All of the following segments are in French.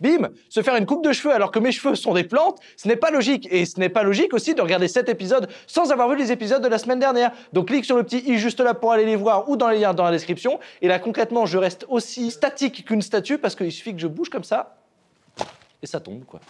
bim, se faire une coupe de cheveux alors que mes cheveux sont des plantes, ce n'est pas logique. Et ce n'est pas logique aussi de regarder cet épisode sans avoir vu les épisodes de la semaine dernière. Donc clique sur le petit i juste là pour aller les voir ou dans les liens dans la description. Et là concrètement, je reste aussi statique qu'une statue parce qu'il suffit que je bouge comme ça et ça tombe quoi.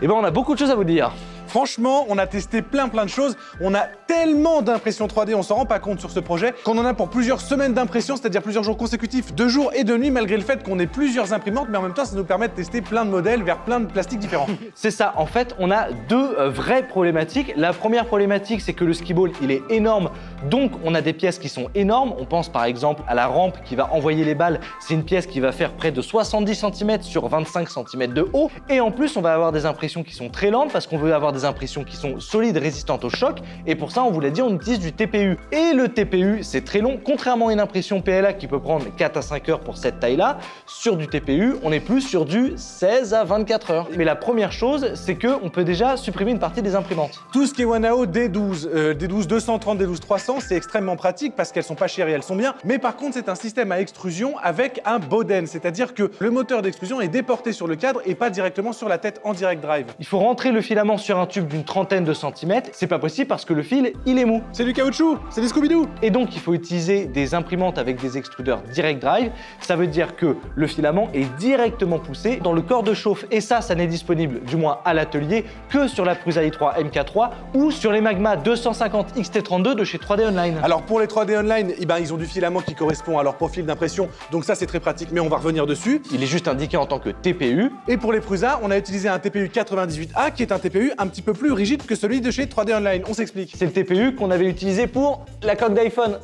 Eh ben, on a beaucoup de choses à vous dire. Franchement, on a testé plein plein de choses. On a tellement d'impressions 3D, on s'en rend pas compte sur ce projet, qu'on en a pour plusieurs semaines d'impression, c'est-à-dire plusieurs jours consécutifs, de jours et de nuits, malgré le fait qu'on ait plusieurs imprimantes, mais en même temps, ça nous permet de tester plein de modèles vers plein de plastiques différents. C'est ça, en fait, on a deux euh, vraies problématiques. La première problématique, c'est que le ski ball, il est énorme, donc on a des pièces qui sont énormes. On pense par exemple à la rampe qui va envoyer les balles. C'est une pièce qui va faire près de 70 cm sur 25 cm de haut. Et en plus, on va avoir des impressions qui sont très lentes parce qu'on veut avoir des impressions qui sont solides, résistantes au choc. Et pour ça, on vous l'a dit, on utilise du TPU. Et le TPU, c'est très long. Contrairement à une impression PLA qui peut prendre 4 à 5 heures pour cette taille-là, sur du TPU, on est plus sur du 16 à 24 heures. Mais la première chose, c'est qu'on peut déjà supprimer une partie des imprimantes. Tout ce qui est Wanao D12, euh, D12 230, D12 300, c'est extrêmement pratique parce qu'elles sont pas chères et elles sont bien. Mais par contre, c'est un système à extrusion avec un Boden, c'est-à-dire que le moteur d'extrusion est déporté sur le cadre et pas directement sur la tête en direct drive. Il faut rentrer le filament sur un tube d'une trentaine de centimètres. C'est pas possible parce que le fil, il est mou. C'est du caoutchouc, c'est des Scooby-Doo. Et donc, il faut utiliser des imprimantes avec des extrudeurs direct drive. Ça veut dire que le filament est directement poussé dans le corps de chauffe. Et ça, ça n'est disponible, du moins à l'atelier, que sur la Prusa i3 MK3 ou sur les Magma 250 XT32 de chez 3D Online. Alors pour les 3D Online, eh ben, ils ont du filament qui correspond à leur profil d'impression, donc ça c'est très pratique, mais on va revenir dessus. Il est juste indiqué en tant que TPU. Et pour les Prusa, on a utilisé un TPU 98A qui est un TPU un petit peu plus rigide que celui de chez 3D Online. On s'explique. C'est TPU qu'on avait utilisé pour la coque d'iPhone.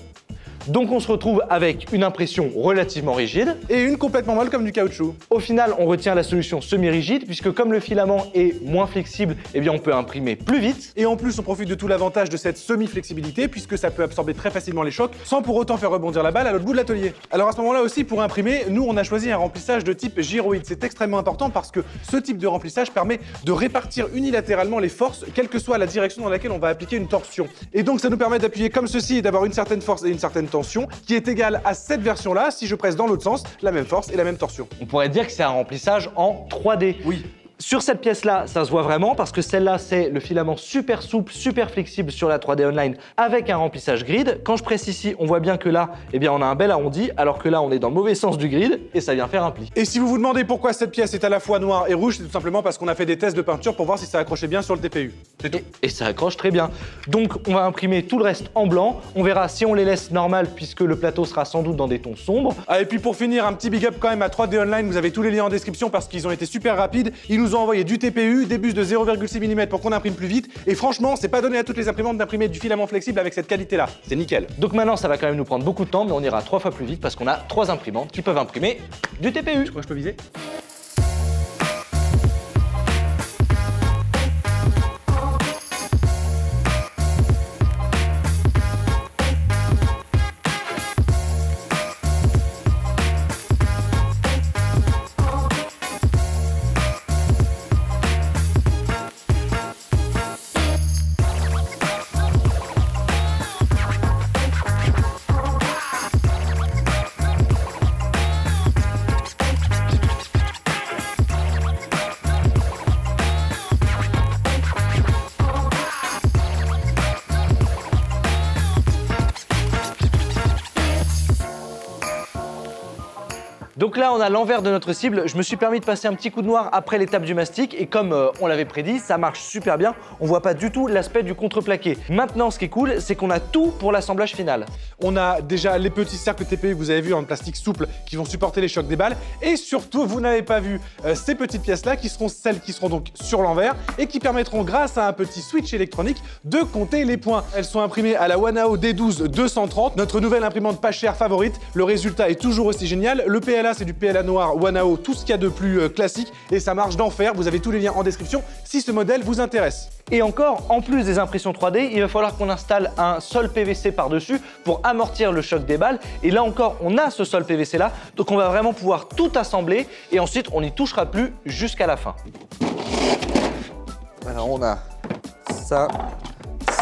Donc on se retrouve avec une impression relativement rigide. Et une complètement molle comme du caoutchouc. Au final, on retient la solution semi-rigide puisque comme le filament est moins flexible, eh bien on peut imprimer plus vite. Et en plus, on profite de tout l'avantage de cette semi-flexibilité puisque ça peut absorber très facilement les chocs sans pour autant faire rebondir la balle à l'autre bout de l'atelier. Alors à ce moment-là aussi, pour imprimer, nous on a choisi un remplissage de type gyroïde. C'est extrêmement important parce que ce type de remplissage permet de répartir unilatéralement les forces, quelle que soit la direction dans laquelle on va appliquer une torsion. Et donc ça nous permet d'appuyer comme ceci et d'avoir une certaine force et une certaine tension qui est égale à cette version-là si je presse dans l'autre sens la même force et la même torsion. On pourrait dire que c'est un remplissage en 3D. Oui. Sur cette pièce-là, ça se voit vraiment parce que celle-là, c'est le filament super souple, super flexible sur la 3D Online avec un remplissage grid. Quand je presse ici, on voit bien que là, eh bien, on a un bel arrondi, alors que là, on est dans le mauvais sens du grid et ça vient faire un pli. Et si vous vous demandez pourquoi cette pièce est à la fois noire et rouge, c'est tout simplement parce qu'on a fait des tests de peinture pour voir si ça accrochait bien sur le TPU. C'est tout. Et, et ça accroche très bien. Donc, on va imprimer tout le reste en blanc. On verra si on les laisse normales puisque le plateau sera sans doute dans des tons sombres. Ah, et puis pour finir, un petit big up quand même à 3D Online, vous avez tous les liens en description parce qu'ils ont été super rapides. Ils nous ont envoyé du TPU, des bus de 0,6 mm pour qu'on imprime plus vite. Et franchement, c'est pas donné à toutes les imprimantes d'imprimer du filament flexible avec cette qualité-là. C'est nickel. Donc maintenant, ça va quand même nous prendre beaucoup de temps, mais on ira trois fois plus vite parce qu'on a trois imprimantes qui peuvent imprimer du TPU. Moi, je peux viser? Donc là, on a l'envers de notre cible. Je me suis permis de passer un petit coup de noir après l'étape du mastic et comme euh, on l'avait prédit, ça marche super bien. On voit pas du tout l'aspect du contreplaqué. Maintenant, ce qui est cool, c'est qu'on a tout pour l'assemblage final. On a déjà les petits cercles TPU que vous avez vu en plastique souple qui vont supporter les chocs des balles. Et surtout, vous n'avez pas vu euh, ces petites pièces-là qui seront celles qui seront donc sur l'envers et qui permettront, grâce à un petit switch électronique, de compter les points. Elles sont imprimées à la Wanao D12 230, notre nouvelle imprimante pas chère favorite. Le résultat est toujours aussi génial. Le PLA c'est du PLA noir Wanao, tout ce qu'il y a de plus euh, classique, et ça marche d'enfer. Vous avez tous les liens en description si ce modèle vous intéresse. Et encore, en plus des impressions 3D, il va falloir qu'on installe un sol PVC par-dessus pour amortir le choc des balles. Et là encore, on a ce sol PVC là, donc on va vraiment pouvoir tout assembler et ensuite on n'y touchera plus jusqu'à la fin. Alors on a ça,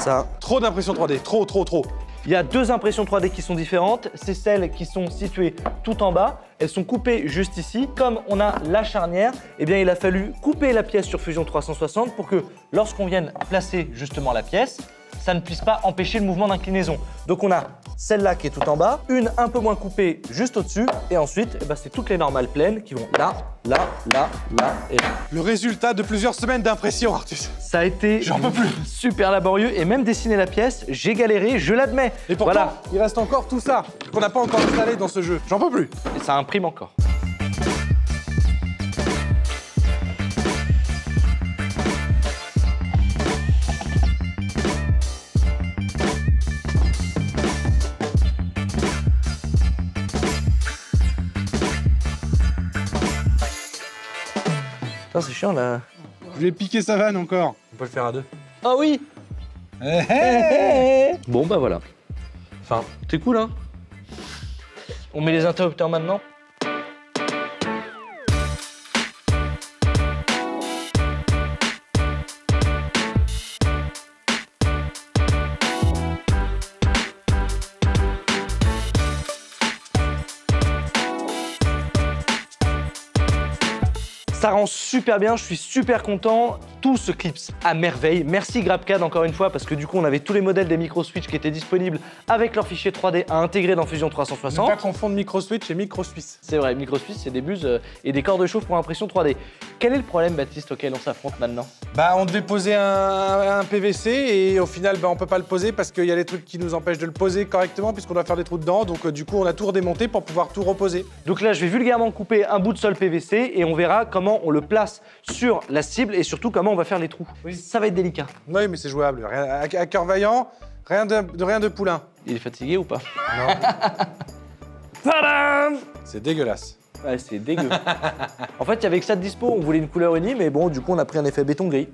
ça. Trop d'impression 3D, trop, trop, trop. Il y a deux impressions 3D qui sont différentes. C'est celles qui sont situées tout en bas. Elles sont coupées juste ici. Comme on a la charnière, eh bien, il a fallu couper la pièce sur Fusion 360 pour que lorsqu'on vienne placer justement la pièce, ça ne puisse pas empêcher le mouvement d'inclinaison. Donc on a celle-là qui est tout en bas, une un peu moins coupée juste au-dessus, et ensuite, eh ben, c'est toutes les normales pleines qui vont là, là, là, là et là. Le résultat de plusieurs semaines d'impression, Artus. Ça a été J'en peux plus. super laborieux, et même dessiner la pièce, j'ai galéré, je l'admets. Et pourtant, voilà, il reste encore tout ça qu'on n'a pas encore installé dans ce jeu. J'en peux plus. et ça imprime encore. Chiant là. Je vais piquer sa vanne encore. On peut le faire à deux. Ah oui Eh, Bon bah voilà. Enfin, C'est cool hein On met les interrupteurs maintenant Ça rend super bien, je suis super content. Tout se clipse à merveille. Merci GrabCAD encore une fois parce que du coup on avait tous les modèles des micro switch qui étaient disponibles avec leur fichier 3D à intégrer dans Fusion Ne pas 360. confondre micro switch et micro suisse. C'est vrai, micro switch c'est des buses euh, et des cordes de chauffe pour impression 3D. Quel est le problème Baptiste auquel on s'affronte maintenant? Bah, on devait poser un, un PVC et au final, bah, on peut pas le poser parce qu'il y a des trucs qui nous empêchent de le poser correctement puisqu'on doit faire des trous dedans. Donc, euh, du coup, on a tout redémonté pour pouvoir tout reposer. Donc là je vais vulgairement couper un bout de sol PVC et on verra comment on le place sur la cible et surtout comment on va faire les trous. Ça va être délicat. Oui, mais c'est jouable. Rien- à, à cœur vaillant, rien de, de- rien de poulain. Il est fatigué ou pas? Non, Tadam c'est dégueulasse. Ouais, c'est dégueu. en fait, il y avait que ça de dispo, on voulait une couleur unie, mais bon, du coup, on a pris un effet béton gris.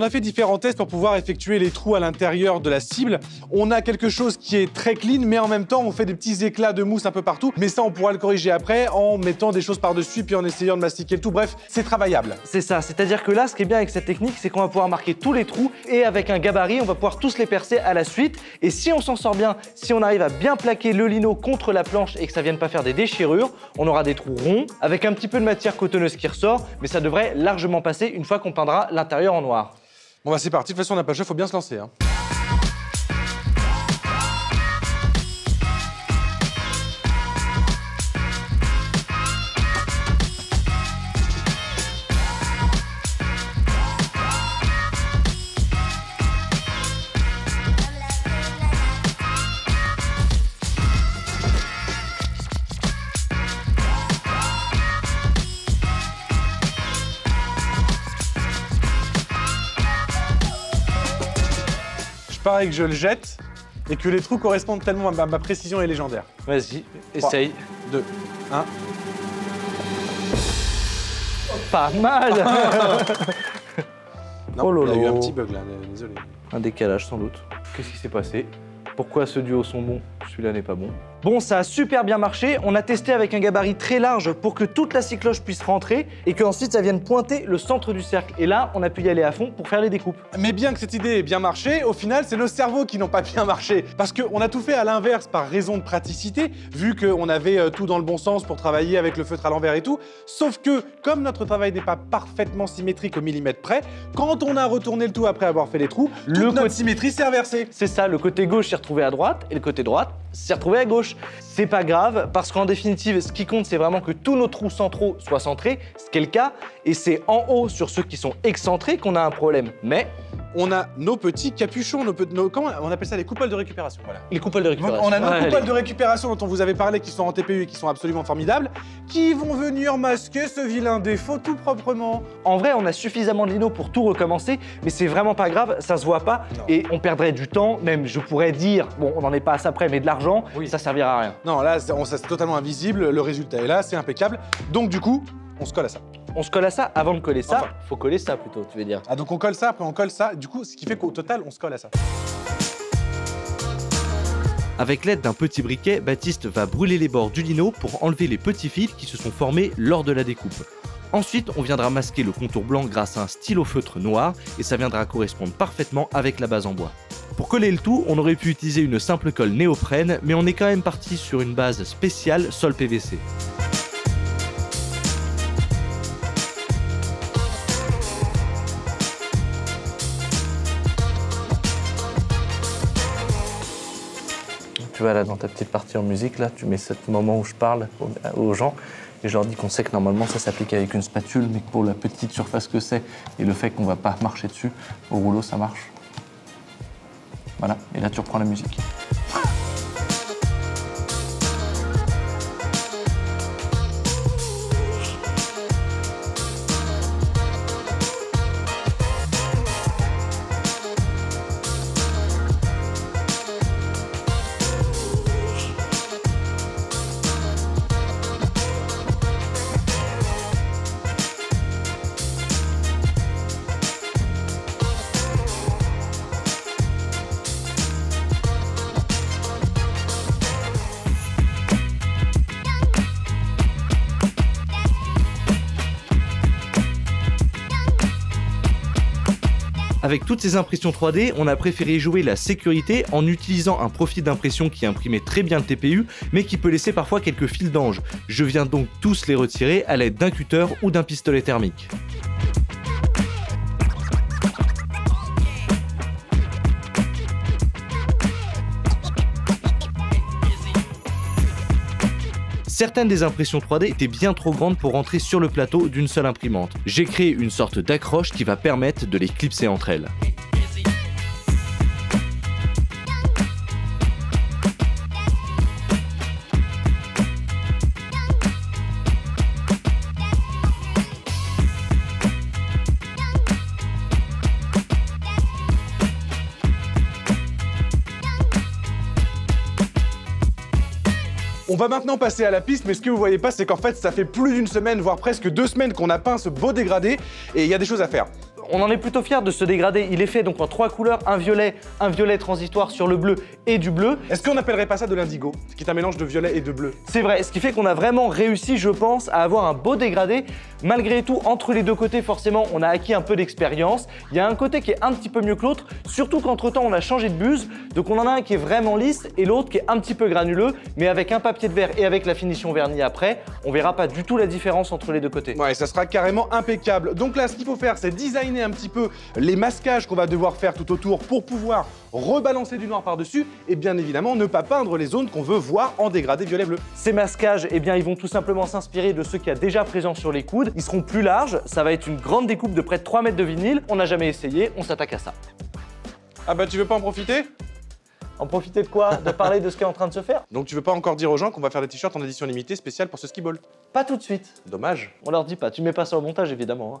On a fait différents tests pour pouvoir effectuer les trous à l'intérieur de la cible. On a quelque chose qui est très clean, mais en même temps, on fait des petits éclats de mousse un peu partout. Mais ça, on pourra le corriger après en mettant des choses par-dessus, puis en essayant de mastiquer le tout. Bref, c'est travaillable. C'est ça, c'est-à-dire que là, ce qui est bien avec cette technique, c'est qu'on va pouvoir marquer tous les trous et avec un gabarit, on va pouvoir tous les percer à la suite. Et si on s'en sort bien, si on arrive à bien plaquer le lino contre la planche et que ça vienne pas faire des déchirures, on aura des trous ronds avec un petit peu de matière cotonneuse qui ressort, mais ça devrait largement passer une fois qu'on peindra l'intérieur en noir. Bon, bah, c'est parti. De toute façon, on n'a pas le choix, faut bien se lancer. hein. Que je le jette et que les trous correspondent tellement à ma, ma précision est légendaire. Vas-y, essaye. 2, 1. Pas mal Non, Oh il y a eu un petit bug là, désolé. Un décalage sans doute. Qu'est-ce qui s'est passé? Pourquoi ce duo sont bons? Celui-là n'est pas bon. Bon, ça a super bien marché. On a testé avec un gabarit très large pour que toute la cycloche puisse rentrer et qu'ensuite ça vienne pointer le centre du cercle. Et là, on a pu y aller à fond pour faire les découpes. Mais bien que cette idée ait bien marché, au final, c'est nos cerveaux qui n'ont pas bien marché. Parce qu'on a tout fait à l'inverse par raison de praticité, vu qu'on avait euh, tout dans le bon sens pour travailler avec le feutre à l'envers et tout. Sauf que, comme notre travail n'est pas parfaitement symétrique au millimètre près, quand on a retourné le tout après avoir fait les trous, Le notre symétrie s'est inversée. C'est ça, le côté gauche s'est retrouvé à droite et le côté droite s'est retrouvé à gauche. C'est pas grave, parce qu'en définitive, ce qui compte, c'est vraiment que tous nos trous centraux soient centrés, ce qui est le cas, et c'est en haut sur ceux qui sont excentrés qu'on a un problème. Mais On a nos petits capuchons, nos, comment on appelle ça les coupoles de récupération. Voilà. les coupoles de récupération. on a nos Ouais, coupoles allez. de récupération dont on vous avait parlé, qui sont en TPU et qui sont absolument formidables, qui vont venir masquer ce vilain défaut tout proprement. En vrai, on a suffisamment de lino pour tout recommencer, mais c'est vraiment pas grave, ça se voit pas, Non. et on perdrait du temps, même je pourrais dire, bon, on n'en est pas à ça près, mais de l'argent, Oui. ça servira à rien. Non, là, c'est totalement invisible, le résultat est là, c'est impeccable. Donc du coup, on se colle à ça. On se colle à ça, avant de coller ça, Enfin. faut coller ça plutôt, tu veux dire. Ah, donc on colle ça, après on colle ça, du coup, ce qui fait qu'au total, on se colle à ça. Avec l'aide d'un petit briquet, Baptiste va brûler les bords du lino pour enlever les petits fils qui se sont formés lors de la découpe. Ensuite, on viendra masquer le contour blanc grâce à un stylo feutre noir et ça viendra correspondre parfaitement avec la base en bois. Pour coller le tout, on aurait pu utiliser une simple colle néoprène, mais on est quand même parti sur une base spéciale sol PVC. Tu vois là dans ta petite partie en musique, là, tu mets ce moment où je parle aux, gens et je leur dis qu'on sait que normalement ça s'applique avec une spatule, mais que pour la petite surface que c'est et le fait qu'on va pas marcher dessus, au rouleau ça marche. Voilà, et là tu reprends la musique. Avec toutes ces impressions 3D, on a préféré jouer la sécurité en utilisant un profil d'impression qui imprimait très bien le TPU, mais qui peut laisser parfois quelques fils d'ange. Je viens donc tous les retirer à l'aide d'un cutter ou d'un pistolet thermique. Certaines des impressions 3D étaient bien trop grandes pour rentrer sur le plateau d'une seule imprimante. J'ai créé une sorte d'accroche qui va permettre de les clipser entre elles. Va maintenant passer à la piste, mais ce que vous voyez pas, c'est qu'en fait, ça fait plus d'une semaine, voire presque deux semaines qu'on a peint ce beau dégradé, et il y a des choses à faire. On en est plutôt fier de ce dégradé. Il est fait donc en trois couleurs, un violet, un violet transitoire sur le bleu et du bleu. Est-ce qu'on appellerait pas ça de l'indigo, qui est un mélange de violet et de bleu? C'est vrai, ce qui fait qu'on a vraiment réussi, je pense, à avoir un beau dégradé. Malgré tout, entre les deux côtés, forcément, on a acquis un peu d'expérience. Il y a un côté qui est un petit peu mieux que l'autre, surtout qu'entre-temps, on a changé de buse. Donc on en a un qui est vraiment lisse et l'autre qui est un petit peu granuleux. Mais avec un papier de verre et avec la finition vernie après, on verra pas du tout la différence entre les deux côtés. Ouais, ça sera carrément impeccable. Donc là, ce qu'il faut faire, c'est designer un petit peu les masquages qu'on va devoir faire tout autour pour pouvoir rebalancer du noir par-dessus et bien évidemment ne pas peindre les zones qu'on veut voir en dégradé violet-bleu. Ces masquages, eh bien, ils vont tout simplement s'inspirer de ceux qu'il y a déjà présents sur les coudes. Ils seront plus larges, ça va être une grande découpe de près de 3 mètres de vinyle. On n'a jamais essayé, on s'attaque à ça. Ah bah tu veux pas en profiter? En profiter de quoi? De parler de ce qui est en train de se faire? Donc tu veux pas encore dire aux gens qu'on va faire des t-shirts en édition limitée spéciale pour ce ski ball Pas tout de suite. Dommage. On leur dit pas, tu mets pas ça au montage évidemment. hein.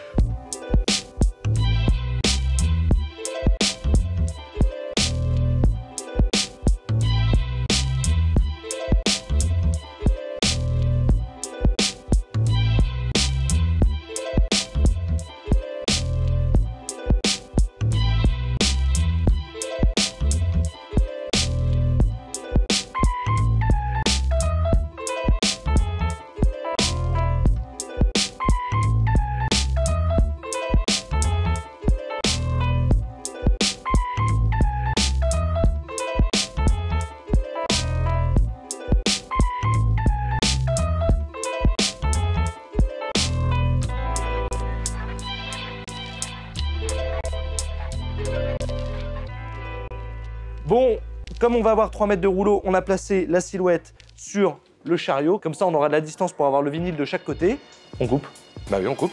comme on va avoir 3 mètres de rouleau, on a placé la silhouette sur le chariot. Comme ça, on aura de la distance pour avoir le vinyle de chaque côté. On coupe. Bah oui, on coupe.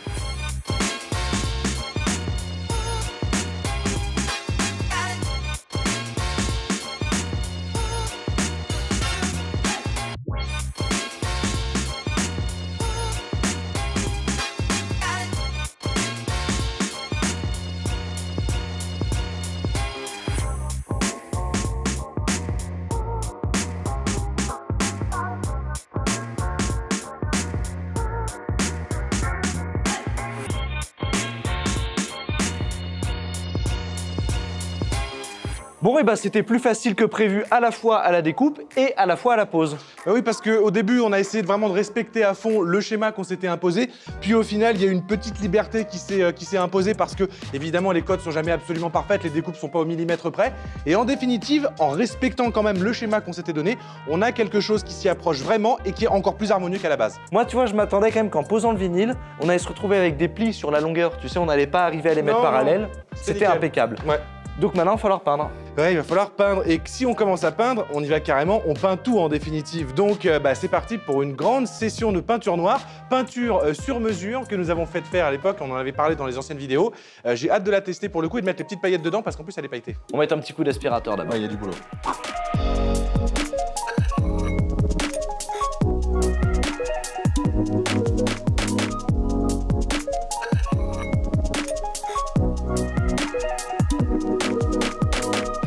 Bon, et bah c'était plus facile que prévu à la fois à la découpe et à la fois à la pose. Bah oui, parce qu'au début, on a essayé de vraiment de respecter à fond le schéma qu'on s'était imposé. Puis au final, il y a une petite liberté qui s'est euh, qui s'est imposée parce que, évidemment, les codes sont jamais absolument parfaites, les découpes sont pas au millimètre près. Et en définitive, en respectant quand même le schéma qu'on s'était donné, on a quelque chose qui s'y approche vraiment et qui est encore plus harmonieux qu'à la base. Moi, tu vois, je m'attendais quand même qu'en posant le vinyle, on allait se retrouver avec des plis sur la longueur. Tu sais, on n'allait pas arriver à les mettre Non, parallèles. C'était impeccable. Ouais. Donc maintenant, il va falloir peindre. Ouais, il va falloir peindre. Et que si on commence à peindre, on y va carrément, on peint tout en définitive. Donc, euh, bah, c'est parti pour une grande session de peinture noire, peinture euh, sur mesure que nous avons fait faire à l'époque. On en avait parlé dans les anciennes vidéos. Euh, J'ai hâte de la tester pour le coup et de mettre les petites paillettes dedans parce qu'en plus, elle est pailletée. On va mettre un petit coup d'aspirateur d'abord. il y a du boulot.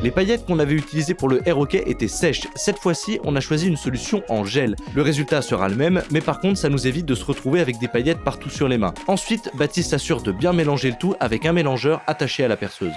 Les paillettes qu'on avait utilisées pour le air hockey étaient sèches. Cette fois-ci, on a choisi une solution en gel. Le résultat sera le même, mais par contre, ça nous évite de se retrouver avec des paillettes partout sur les mains. Ensuite, Baptiste s'assure de bien mélanger le tout avec un mélangeur attaché à la perceuse.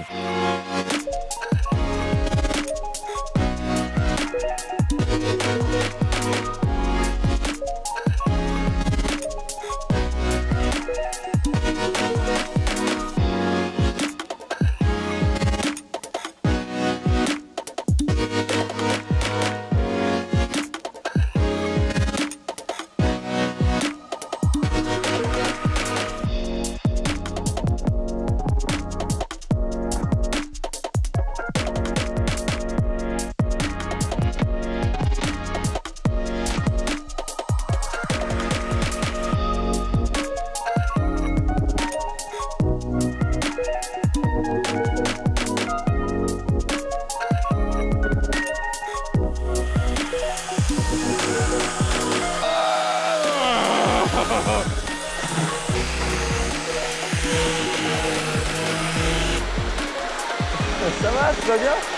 Ça va, tout va bien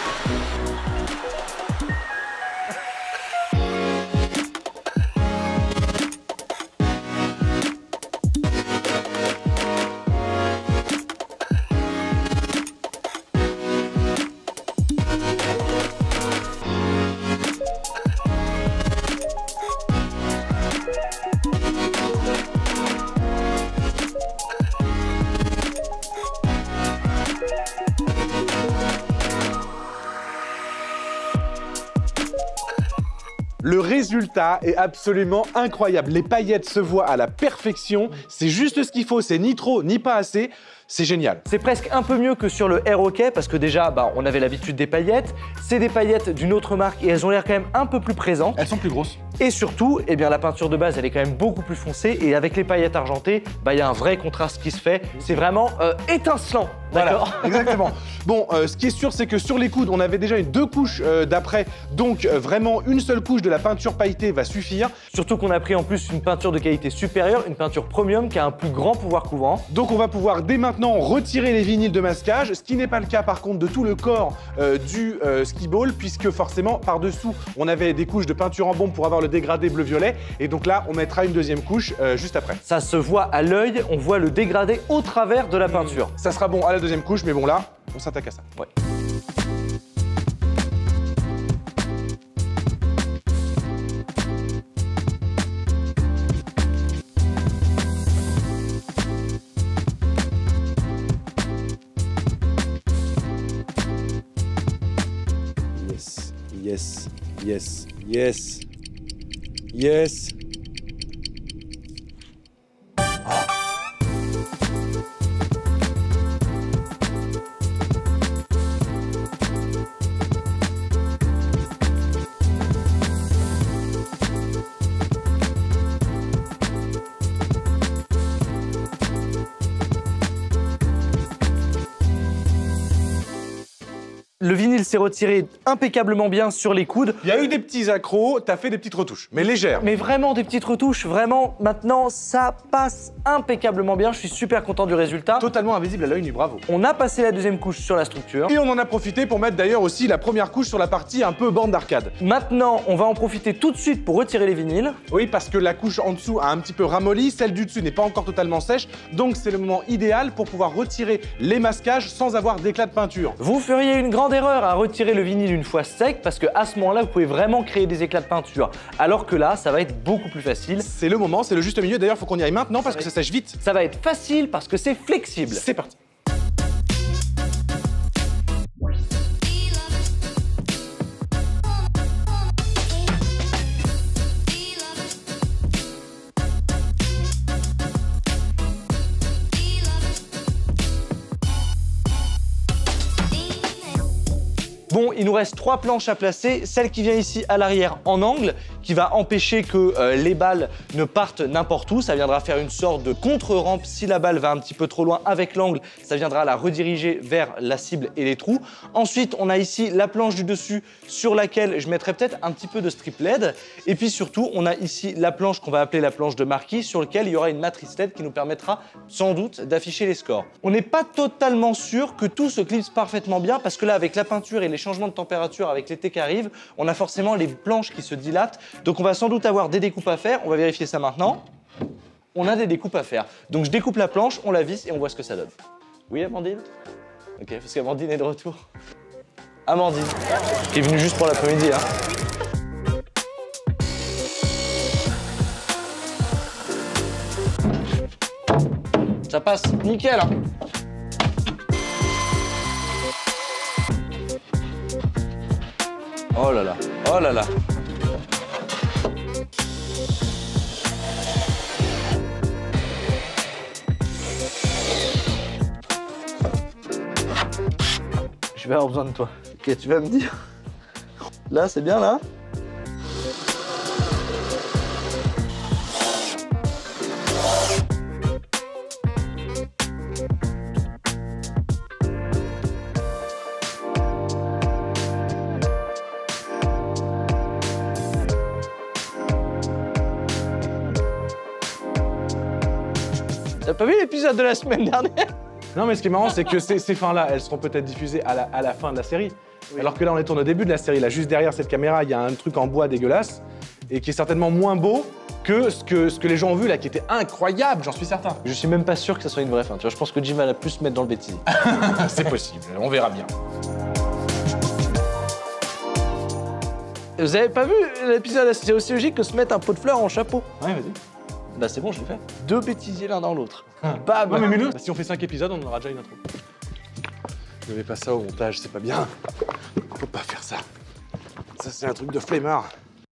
Le résultat est absolument incroyable. Les paillettes se voient à la perfection. C'est juste ce qu'il faut. C'est ni trop ni pas assez. C'est génial. C'est presque un peu mieux que sur le air hockey parce que déjà, bah, on avait l'habitude des paillettes. C'est des paillettes d'une autre marque et elles ont l'air quand même un peu plus présentes. Elles sont plus grosses. Et surtout, eh bien, la peinture de base, elle est quand même beaucoup plus foncée. Et avec les paillettes argentées, bah, il y a un vrai contraste qui se fait. C'est vraiment euh, étincelant. Voilà, D'accord exactement. Bon, euh, ce qui est sûr, c'est que sur les coudes, on avait déjà une deux couches euh, d'après. Donc, vraiment, une seule couche de la peinture pailletée va suffire. Surtout qu'on a pris en plus une peinture de qualité supérieure, une peinture premium qui a un plus grand pouvoir couvrant. Donc, on va pouvoir dès maintenant retirer les vinyles de masquage, ce qui n'est pas le cas par contre de tout le corps euh, du euh, ski ball, puisque forcément, par-dessous, on avait des couches de peinture en bombe pour avoir le dégradé bleu-violet. Et donc là, on mettra une deuxième couche euh, juste après. Ça se voit à l'œil, on voit le dégradé au travers de la peinture. Ça sera bon à la deuxième couche, mais bon là, on s'attaque à ça. Ouais. Yes, yes, yes, vinyle s'est retiré impeccablement bien sur les coudes. Il y a eu des petits accros, t'as fait des petites retouches, mais légères. Mais vraiment des petites retouches, vraiment maintenant ça passe impeccablement bien, je suis super content du résultat. Totalement invisible à l'œil nu, bravo. On a passé la deuxième couche sur la structure. Et on en a profité pour mettre d'ailleurs aussi la première couche sur la partie un peu bande d'arcade. Maintenant, on va en profiter tout de suite pour retirer les vinyles. Oui, parce que la couche en dessous a un petit peu ramolli, celle du dessus n'est pas encore totalement sèche, donc c'est le moment idéal pour pouvoir retirer les masquages sans avoir d'éclat de peinture. Vous feriez une grande erreur à retirer le vinyle une fois sec parce que à ce moment-là, vous pouvez vraiment créer des éclats de peinture. Alors que là, ça va être beaucoup plus facile. C'est le moment, c'est le juste milieu. D'ailleurs, faut qu'on y aille maintenant parce que ça sèche vite. Ça va être facile parce que c'est flexible. C'est parti. Il nous reste trois planches à placer. Celle qui vient ici à l'arrière en angle, qui va empêcher que euh, les balles ne partent n'importe où. Ça viendra faire une sorte de contre-rampe. Si la balle va un petit peu trop loin avec l'angle, ça viendra la rediriger vers la cible et les trous. Ensuite, on a ici la planche du dessus sur laquelle je mettrai peut-être un petit peu de strip LED. Et puis surtout, on a ici la planche qu'on va appeler la planche de marquis, sur laquelle il y aura une matrice LED qui nous permettra sans doute d'afficher les scores. On n'est pas totalement sûr que tout se clipse parfaitement bien parce que là, avec la peinture et les changements de température avec l'été qui arrive, on a forcément les planches qui se dilatent. Donc on va sans doute avoir des découpes à faire. On va vérifier ça maintenant. On a des découpes à faire. Donc je découpe la planche, on la visse et on voit ce que ça donne. Oui, Amandine? Ok, parce qu'Amandine est de retour. Amandine, qui est venue juste pour l'après-midi. Hein. Ça passe nickel. Hein. Oh là là, oh là là. Je vais avoir besoin de toi. Ok, tu vas me dire. Là, c'est bien là? T'as pas vu l'épisode de la semaine dernière Non, mais ce qui est marrant, c'est que ces, ces fins-là, elles seront peut-être diffusées à la, à la fin de la série. Alors que là, on est tourné au début de la série. Là, juste derrière cette caméra, il y a un truc en bois dégueulasse et qui est certainement moins beau que ce que, ce que les gens ont vu là, qui était incroyable, j'en suis certain. Je suis même pas sûr que ça soit une vraie fin. Tu vois, je pense que Jim va la plus se mettre dans le bêtisier. c'est possible, on verra bien. Vous avez pas vu l'épisode C'est aussi logique que se mettre un pot de fleurs en chapeau. Ouais, vas-y. Bah c'est bon, je l'ai fait. Deux bêtisiers l'un dans l'autre. Bam Ouais, mais mets-le. Si on fait 5 épisodes, on aura déjà une intro. Ne mets pas ça au montage, c'est pas bien. Faut pas faire ça. Ça, c'est un truc de flemmard.